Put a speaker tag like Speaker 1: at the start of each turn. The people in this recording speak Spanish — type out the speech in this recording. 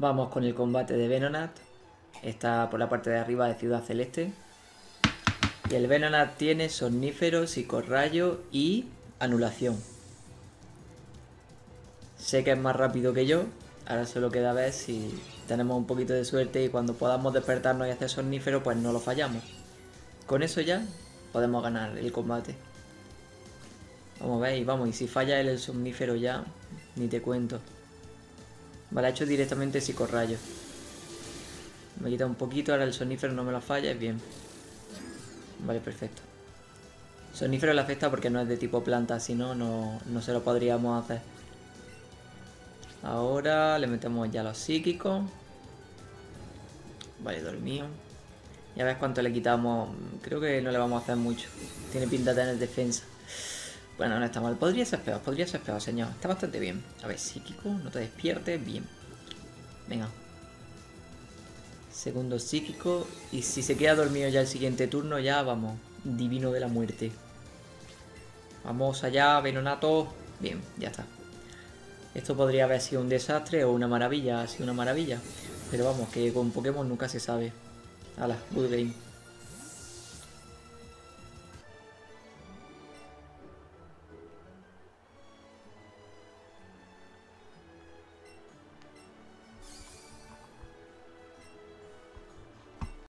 Speaker 1: Vamos con el combate de Venonat. Está por la parte de arriba de Ciudad Celeste. Y el Venonat tiene Somnífero, Psicorrayo y Anulación. Sé que es más rápido que yo. Ahora solo queda ver si tenemos un poquito de suerte y cuando podamos despertarnos y hacer Somnífero, pues no lo fallamos. Con eso ya podemos ganar el combate. Vamos a ver, y vamos, y si falla el somnífero ya, ni te cuento. Vale, ha hecho directamente psicorrayo. Me quita un poquito, ahora el sonífero no me lo falla, es bien. Vale, perfecto. Sonífero le afecta porque no es de tipo planta, si no, no, no se lo podríamos hacer. Ahora le metemos ya los psíquicos. Vale, dormido. Ya ves cuánto le quitamos. Creo que no le vamos a hacer mucho. Tiene pinta de tener defensa. Bueno, no está mal. Podría ser peor, podría ser peor, señor. Está bastante bien. A ver, psíquico, no te despiertes. Bien. Venga. Segundo psíquico. Y si se queda dormido ya el siguiente turno, ya vamos. Divino de la muerte. Vamos allá, Venonato. Bien, ya está. Esto podría haber sido un desastre o una maravilla. Ha sido una maravilla. Pero vamos, que con Pokémon nunca se sabe. Hala, good game.